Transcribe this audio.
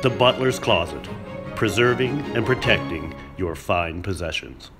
The Butler's Closet, preserving and protecting your fine possessions.